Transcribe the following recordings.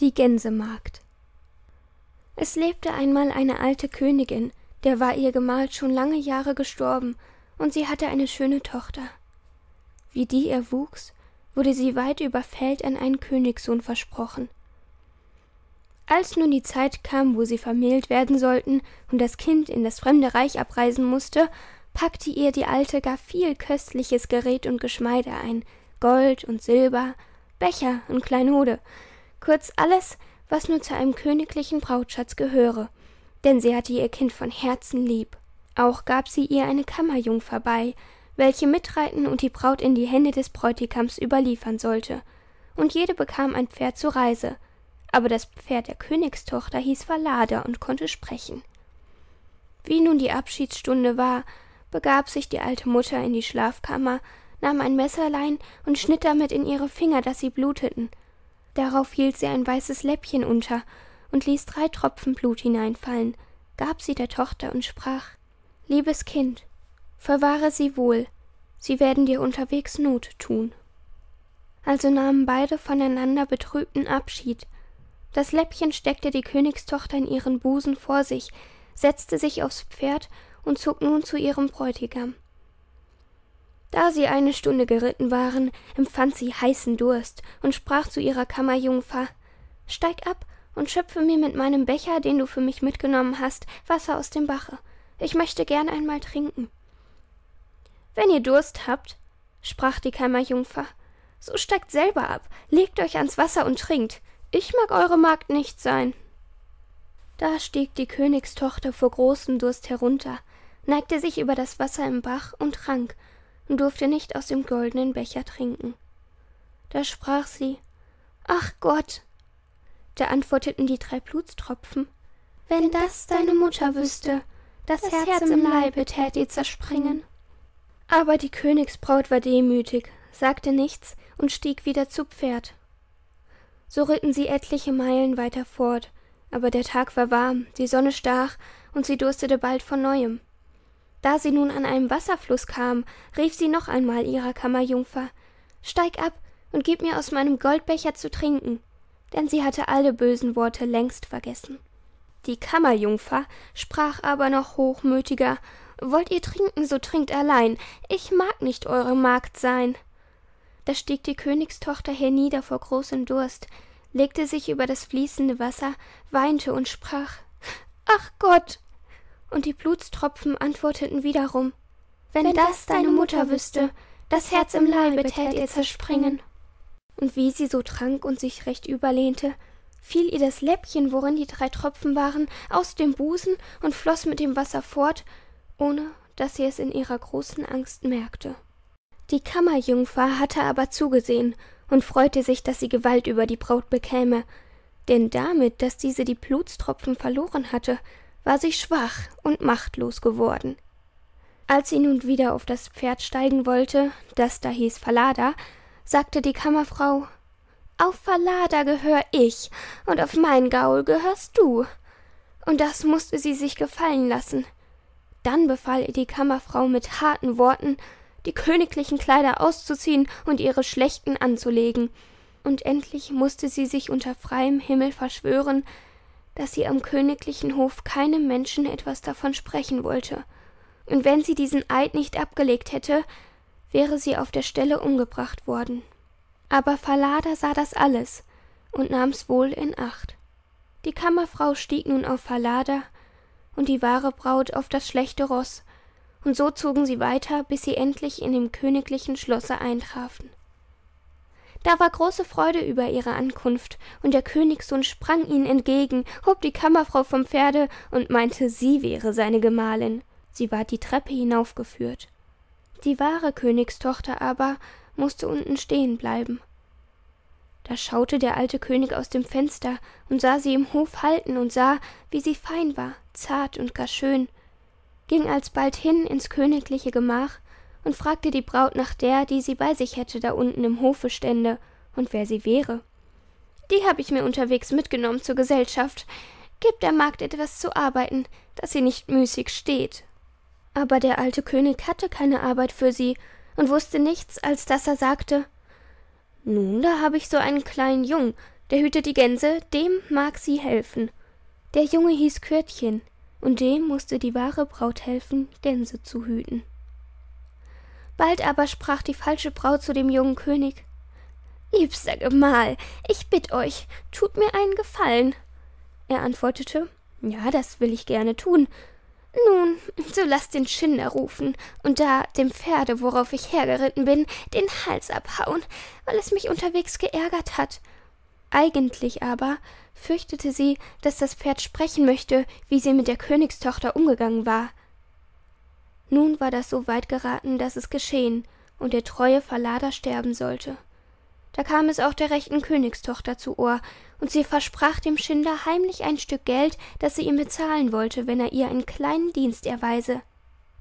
Die Gänsemagd Es lebte einmal eine alte Königin, der war ihr Gemahl schon lange Jahre gestorben, und sie hatte eine schöne Tochter. Wie die erwuchs, wurde sie weit über Feld an einen Königssohn versprochen. Als nun die Zeit kam, wo sie vermählt werden sollten und das Kind in das fremde Reich abreisen musste, packte ihr die Alte gar viel köstliches Gerät und Geschmeide ein, Gold und Silber, Becher und Kleinode, kurz alles, was nur zu einem königlichen Brautschatz gehöre, denn sie hatte ihr Kind von Herzen lieb. Auch gab sie ihr eine Kammerjungfer bei, welche mitreiten und die Braut in die Hände des Bräutigams überliefern sollte, und jede bekam ein Pferd zur Reise, aber das Pferd der Königstochter hieß Verlader und konnte sprechen. Wie nun die Abschiedsstunde war, begab sich die alte Mutter in die Schlafkammer, nahm ein Messerlein und schnitt damit in ihre Finger, dass sie bluteten, Darauf hielt sie ein weißes Läppchen unter und ließ drei Tropfen Blut hineinfallen, gab sie der Tochter und sprach Liebes Kind, verwahre sie wohl, sie werden dir unterwegs Not tun. Also nahmen beide voneinander betrübten Abschied. Das Läppchen steckte die Königstochter in ihren Busen vor sich, setzte sich aufs Pferd und zog nun zu ihrem Bräutigam. Da sie eine Stunde geritten waren, empfand sie heißen Durst und sprach zu ihrer Kammerjungfer Steig ab und schöpfe mir mit meinem Becher, den du für mich mitgenommen hast, Wasser aus dem Bache. Ich möchte gern einmal trinken. Wenn ihr Durst habt, sprach die Kammerjungfer, so steigt selber ab, legt euch ans Wasser und trinkt. Ich mag eure Magd nicht sein. Da stieg die Königstochter vor großem Durst herunter, neigte sich über das Wasser im Bach und trank und durfte nicht aus dem goldenen Becher trinken. Da sprach sie Ach Gott. Da antworteten die drei Blutstropfen Wenn das deine Mutter wüsste, das, das Herz, Herz im Leibe tät ihr zerspringen. Aber die Königsbraut war demütig, sagte nichts und stieg wieder zu Pferd. So ritten sie etliche Meilen weiter fort, aber der Tag war warm, die Sonne stach, und sie durstete bald von neuem. Da sie nun an einem Wasserfluss kam, rief sie noch einmal ihrer Kammerjungfer Steig ab und gib mir aus meinem Goldbecher zu trinken, denn sie hatte alle bösen Worte längst vergessen. Die Kammerjungfer sprach aber noch hochmütiger Wollt ihr trinken, so trinkt allein, ich mag nicht eure Magd sein. Da stieg die Königstochter hernieder vor großem Durst, legte sich über das fließende Wasser, weinte und sprach Ach Gott, und die Blutstropfen antworteten wiederum Wenn, Wenn das deine Mutter wüsste, das Herz im Leibe tät ihr zerspringen. Und wie sie so trank und sich recht überlehnte, fiel ihr das Läppchen, worin die drei Tropfen waren, aus dem Busen und floß mit dem Wasser fort, ohne dass sie es in ihrer großen Angst merkte. Die Kammerjungfer hatte aber zugesehen und freute sich, dass sie Gewalt über die Braut bekäme, denn damit, dass diese die Blutstropfen verloren hatte, war sie schwach und machtlos geworden. Als sie nun wieder auf das Pferd steigen wollte, das da hieß Falada, sagte die Kammerfrau Auf Falada gehör ich, und auf mein Gaul gehörst du. Und das musste sie sich gefallen lassen. Dann befahl ihr die Kammerfrau mit harten Worten, die königlichen Kleider auszuziehen und ihre schlechten anzulegen, und endlich musste sie sich unter freiem Himmel verschwören, dass sie am königlichen Hof keinem Menschen etwas davon sprechen wollte, und wenn sie diesen Eid nicht abgelegt hätte, wäre sie auf der Stelle umgebracht worden. Aber Falada sah das alles und nahm's wohl in Acht. Die Kammerfrau stieg nun auf Falada und die wahre Braut auf das schlechte Ross, und so zogen sie weiter, bis sie endlich in dem königlichen Schlosse eintrafen. Da war große Freude über ihre Ankunft, und der Königssohn sprang ihnen entgegen, hob die Kammerfrau vom Pferde und meinte, sie wäre seine Gemahlin. Sie war die Treppe hinaufgeführt. Die wahre Königstochter aber musste unten stehen bleiben. Da schaute der alte König aus dem Fenster und sah sie im Hof halten und sah, wie sie fein war, zart und gar schön, ging alsbald hin ins königliche Gemach und fragte die Braut nach der, die sie bei sich hätte, da unten im Hofe stände, und wer sie wäre. Die habe ich mir unterwegs mitgenommen zur Gesellschaft. Gib der Magd etwas zu arbeiten, dass sie nicht müßig steht. Aber der alte König hatte keine Arbeit für sie und wusste nichts, als dass er sagte Nun, da habe ich so einen kleinen Jung, der hütet die Gänse, dem mag sie helfen. Der Junge hieß Kürtchen, und dem musste die wahre Braut helfen, Gänse zu hüten. Bald aber sprach die falsche Braut zu dem jungen König Liebster Gemahl, ich bitt euch, tut mir einen Gefallen. Er antwortete Ja, das will ich gerne tun. Nun, so lass den Schinder rufen und da dem Pferde, worauf ich hergeritten bin, den Hals abhauen, weil es mich unterwegs geärgert hat. Eigentlich aber fürchtete sie, dass das Pferd sprechen möchte, wie sie mit der Königstochter umgegangen war. Nun war das so weit geraten, dass es geschehen und der treue Verlader sterben sollte. Da kam es auch der rechten Königstochter zu Ohr, und sie versprach dem Schinder heimlich ein Stück Geld, das sie ihm bezahlen wollte, wenn er ihr einen kleinen Dienst erweise.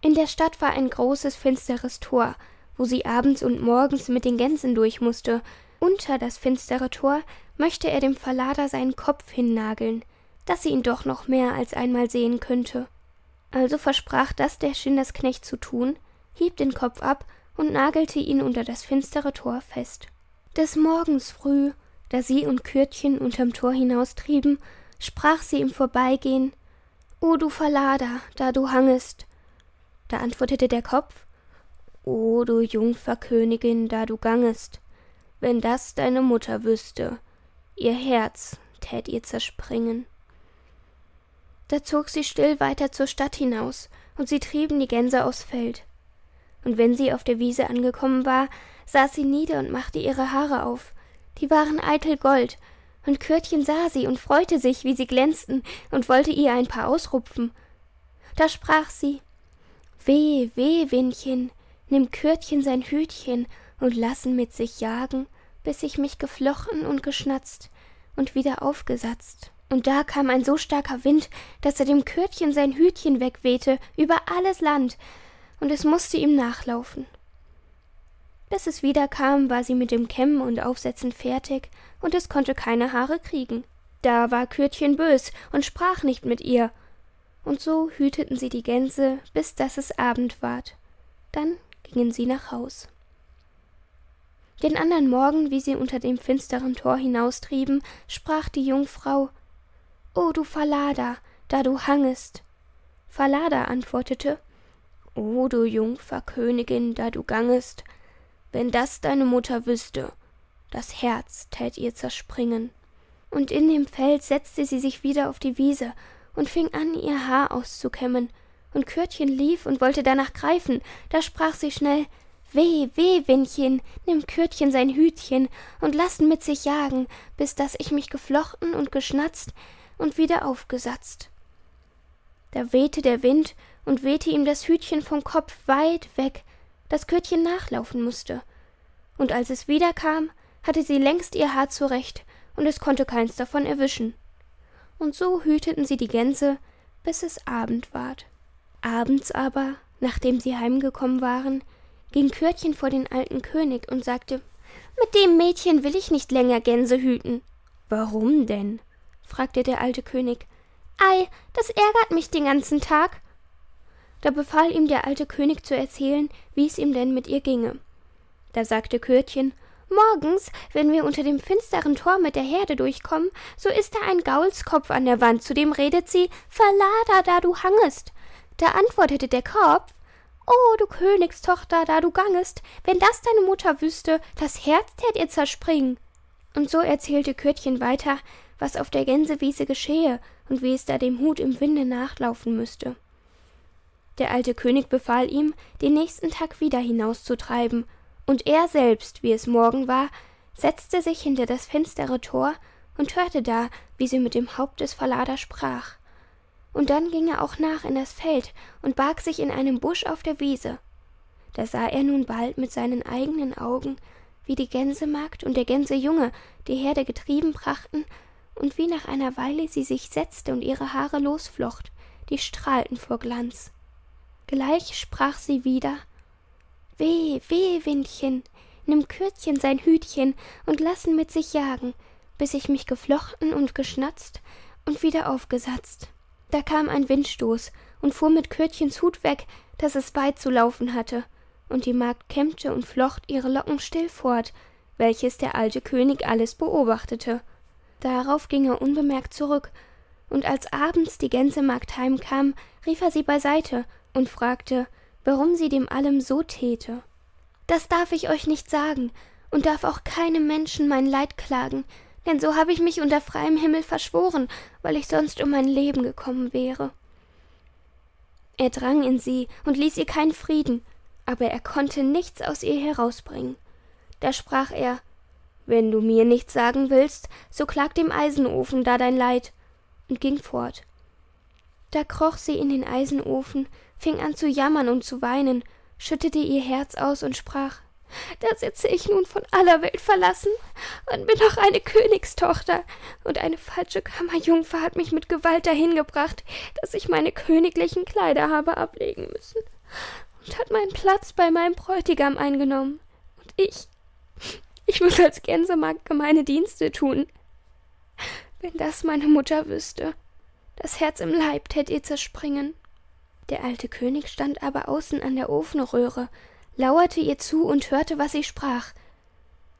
In der Stadt war ein großes, finsteres Tor, wo sie abends und morgens mit den Gänsen durch musste. Unter das finstere Tor möchte er dem Verlader seinen Kopf hinnageln, dass sie ihn doch noch mehr als einmal sehen könnte. Also versprach das der Schindersknecht zu tun, hieb den Kopf ab und nagelte ihn unter das finstere Tor fest. Des Morgens früh, da sie und Kürtchen unterm Tor hinaustrieben, sprach sie im Vorbeigehen O du Verlader, da du hangest. Da antwortete der Kopf O du Jungferkönigin, da du gangest, wenn das deine Mutter wüsste, ihr Herz tät ihr zerspringen. Da zog sie still weiter zur Stadt hinaus, und sie trieben die Gänse aufs Feld. Und wenn sie auf der Wiese angekommen war, saß sie nieder und machte ihre Haare auf. Die waren eitel Gold, und Kürtchen sah sie und freute sich, wie sie glänzten, und wollte ihr ein paar ausrupfen. Da sprach sie Weh, weh, Windchen, nimm Kürtchen sein Hütchen und lassen mit sich jagen, bis ich mich geflochten und geschnatzt und wieder aufgesatzt. Und da kam ein so starker Wind, dass er dem Kürtchen sein Hütchen wegwehte über alles Land, und es musste ihm nachlaufen. Bis es wiederkam, war sie mit dem Kämmen und Aufsetzen fertig, und es konnte keine Haare kriegen. Da war Kürtchen bös und sprach nicht mit ihr. Und so hüteten sie die Gänse, bis dass es Abend ward. Dann gingen sie nach Haus. Den andern Morgen, wie sie unter dem finsteren Tor hinaustrieben, sprach die Jungfrau O du Falada, da du hangest. Falada antwortete O du Jungferkönigin, da du gangest, wenn das deine Mutter wüsste, das Herz tät ihr zerspringen. Und in dem Feld setzte sie sich wieder auf die Wiese und fing an, ihr Haar auszukämmen. Und Kürtchen lief und wollte danach greifen. Da sprach sie schnell: Weh, weh, Windchen, nimm Kürtchen sein Hütchen und lassen mit sich jagen, bis dass ich mich geflochten und geschnatzt und wieder aufgesatzt. Da wehte der Wind und wehte ihm das Hütchen vom Kopf weit weg, das Kürtchen nachlaufen musste. Und als es wiederkam, hatte sie längst ihr Haar zurecht, und es konnte keins davon erwischen. Und so hüteten sie die Gänse, bis es Abend ward. Abends aber, nachdem sie heimgekommen waren, ging Kürtchen vor den alten König und sagte Mit dem Mädchen will ich nicht länger Gänse hüten. Warum denn? Fragte der alte König. Ei, das ärgert mich den ganzen Tag. Da befahl ihm der alte König zu erzählen, wie es ihm denn mit ihr ginge. Da sagte Kürtchen, Morgens, wenn wir unter dem finsteren Tor mit der Herde durchkommen, so ist da ein Gaulskopf an der Wand, zu dem redet sie, Verlader, da du hangest. Da antwortete der Kopf, O du Königstochter, da du gangest, wenn das deine Mutter wüsste, das Herz tät ihr zerspringen. Und so erzählte Kürtchen weiter, was auf der Gänsewiese geschehe und wie es da dem Hut im Winde nachlaufen müsste. Der alte König befahl ihm, den nächsten Tag wieder hinauszutreiben, und er selbst, wie es Morgen war, setzte sich hinter das finstere Tor und hörte da, wie sie mit dem Haupt des Verladers sprach. Und dann ging er auch nach in das Feld und barg sich in einem Busch auf der Wiese. Da sah er nun bald mit seinen eigenen Augen, wie die Gänsemagd und der Gänsejunge die Herde getrieben brachten und wie nach einer Weile sie sich setzte und ihre Haare losflocht, die strahlten vor Glanz. Gleich sprach sie wieder Weh, weh, Windchen, nimm Kürtchen sein Hütchen und lassen mit sich jagen, bis ich mich geflochten und geschnatzt und wieder aufgesatzt. Da kam ein Windstoß und fuhr mit Kürtchens Hut weg, dass es weit zu laufen hatte, und die Magd kämmte und flocht ihre Locken still fort, welches der alte König alles beobachtete. Darauf ging er unbemerkt zurück, und als abends die Gänsemagd heimkam, rief er sie beiseite und fragte, warum sie dem allem so täte. Das darf ich euch nicht sagen und darf auch keinem Menschen mein Leid klagen, denn so habe ich mich unter freiem Himmel verschworen, weil ich sonst um mein Leben gekommen wäre. Er drang in sie und ließ ihr keinen Frieden, aber er konnte nichts aus ihr herausbringen. Da sprach er Wenn du mir nichts sagen willst, so klag dem Eisenofen da dein Leid, und ging fort. Da kroch sie in den Eisenofen, fing an zu jammern und zu weinen, schüttete ihr Herz aus und sprach Da sitze ich nun von aller Welt verlassen und bin noch eine Königstochter, und eine falsche Kammerjungfer hat mich mit Gewalt dahin gebracht, dass ich meine königlichen Kleider habe ablegen müssen, und hat meinen Platz bei meinem Bräutigam eingenommen. Und ich, ich muss als Gänsemagd gemeine Dienste tun. Wenn das meine Mutter wüsste, das Herz im Leib tät ihr zerspringen. Der alte König stand aber außen an der Ofenröhre, lauerte ihr zu und hörte, was sie sprach.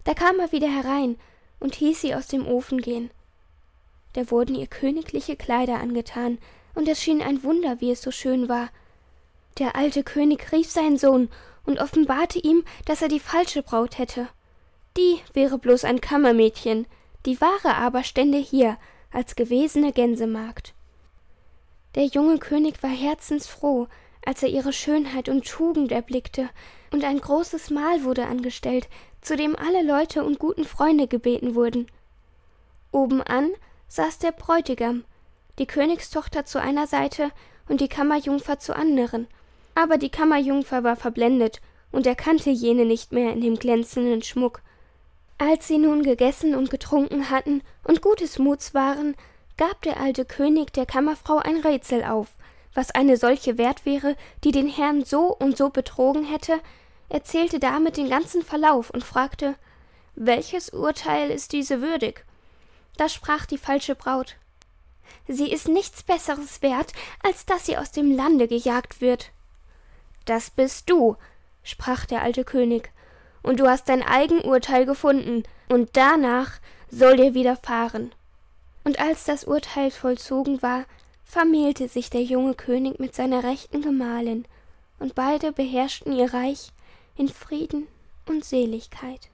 Da kam er wieder herein und hieß sie aus dem Ofen gehen. Da wurden ihr königliche Kleider angetan, und es schien ein Wunder, wie es so schön war. Der alte König rief seinen Sohn und offenbarte ihm, dass er die falsche Braut hätte. Die wäre bloß ein Kammermädchen, die wahre aber stände hier als gewesene Gänsemagd. Der junge König war herzensfroh, als er ihre Schönheit und Tugend erblickte, und ein großes Mahl wurde angestellt, zu dem alle Leute und guten Freunde gebeten wurden. Obenan saß der Bräutigam, die Königstochter zu einer Seite und die Kammerjungfer zu anderen, aber die Kammerjungfer war verblendet und erkannte jene nicht mehr in dem glänzenden Schmuck. Als sie nun gegessen und getrunken hatten und gutes Muts waren, gab der alte König der Kammerfrau ein Rätsel auf, was eine solche wert wäre, die den Herrn so und so betrogen hätte, erzählte damit den ganzen Verlauf und fragte Welches Urteil ist diese würdig? Da sprach die falsche Braut Sie ist nichts Besseres wert, als dass sie aus dem Lande gejagt wird. Das bist du, sprach der alte König, und du hast dein eigen Urteil gefunden, und danach soll dir widerfahren und als das Urteil vollzogen war, vermählte sich der junge König mit seiner rechten Gemahlin, und beide beherrschten ihr Reich in Frieden und Seligkeit.